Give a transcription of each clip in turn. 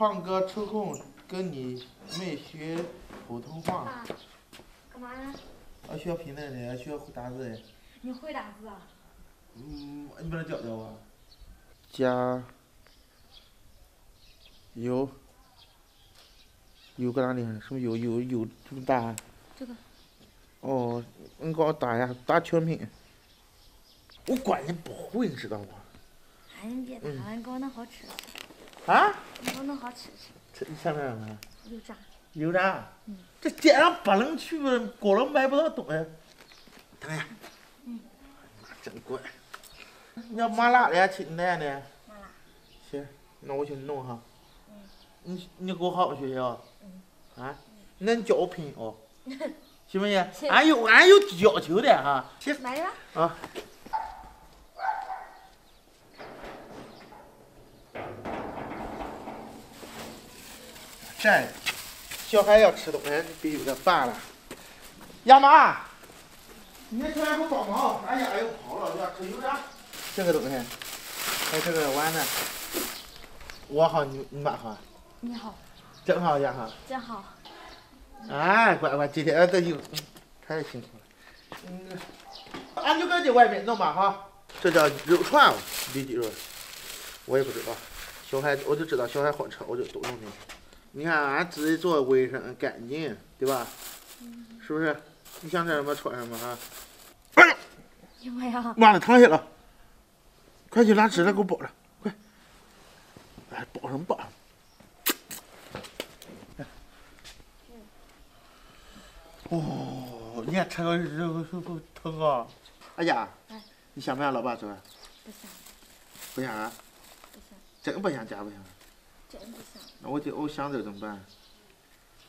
胖哥抽空跟你妹学普通话。爸，干嘛呢？俺学拼音的，学打字的。你会打字啊？嗯，你不能教教我？加油，油搁哪里？什么油？油油这么大？这个。哦，你给我打呀，打全拼。我管你不会，你知道不？哎，你别打了，你给我弄好吃吃。啊？你给我弄好吃吃。吃你想干啥？油炸。油炸？嗯。这街上不能去，锅了买不到东西。等下。嗯。真乖。你要麻辣的，清淡的？麻辣。行，那我去弄哈。嗯。你你给我好好学校？嗯。啊？那你教我拼哦。行不行？俺有俺有要求的哈。行。买吧。啊。这小孩要吃东西，必须得办了。亚妈，你出来给我帮忙，俺家又跑了，要吃油炸。这个东西，还有这个碗呢。我好，你你妈好。你好。真好，家好。真好。哎，乖乖，今天这就太辛苦了。嗯，俺就搁这外面弄吧哈。这叫肉串，里脊肉。我也不知道，小孩我就知道小孩好吃，我就都弄进去。你看俺自己做卫生干净，对吧？是不是？你想吃什么穿什么哈？哎妈呀！妈的，躺下了！快去拿纸来给我包着，快！哎，包什么包？哦，你看吃个肉不不疼啊？哎呀，你想不想老爸做？不想。不想啊？不想。真不想，假不想？真不想。那我就我想走怎么办？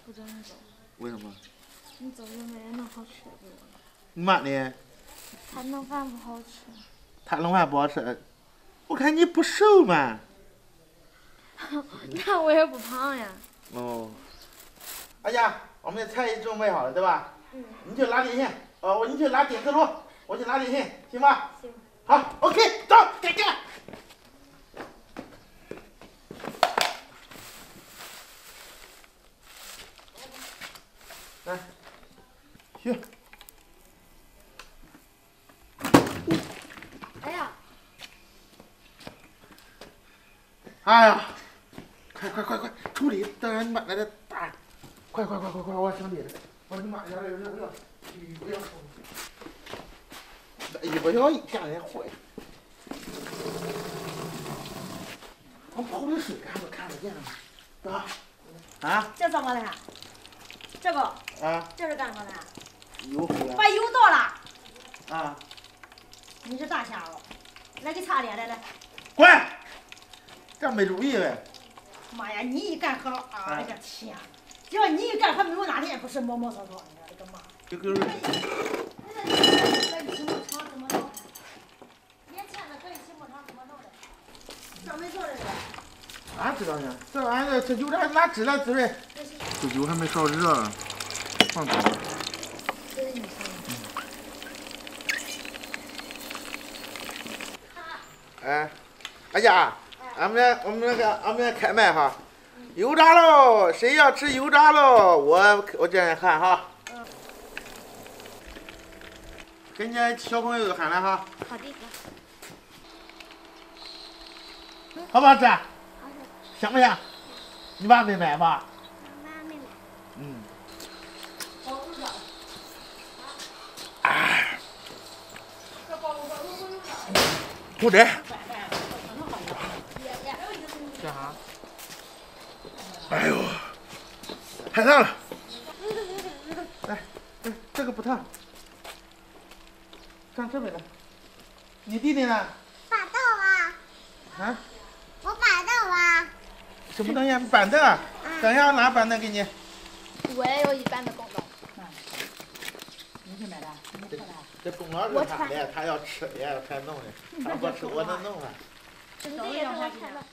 不准你走。为什么？你走就没人弄好吃的给我。你妈呢？他弄饭不好吃。他弄饭不好吃？我看你不瘦嘛。那我也不胖呀。哦。哎呀，我们的菜已准备好了，对吧？嗯。你去拉电线，哦，你去拉电磁炉，我去拉电线，行吧？行。好，OK，走，再见。来，去。哎呀！哎呀！快快快快，处理！当然你买来这大，快快快快快，我想你了，我你妈家里有热热，衣服要收，衣服要一天天坏。我泡的水还不看得见吗？啊？啊？这怎么了？这个？啊？这是干什么的？把油倒了。啊？你是大瞎子，来给擦脸来来。滚！这没主意呗。妈呀！你一干活，哎呀天！只要你一干活，没有哪天不是毛毛躁躁的，我的个妈！就搁这。搁一起牧场怎么弄？年前的搁一起牧场怎么弄的？上没做这个？俺知道呢，这玩意儿这油炸拿纸来滋润。这油还没烧热，放这。这是你说的。哎，哎呀！俺们我们那个俺们开麦哈，油炸喽！谁要吃油炸喽？我我叫人喊哈。嗯。给你小朋友都喊来哈。好的。好不好吃？香不香？你爸没买吧？嗯。哎。不得。干啥？哎呦，太烫了！来，这这个不烫，上这边来。你弟弟呢？板凳啊。啊？我板凳啊。什么东西？板凳啊？等一下，拿板凳给你。我也有一半的功劳。你去买的？这这功劳是他的，他要吃的，他弄的，他不吃我能弄啊。这个也是我穿的。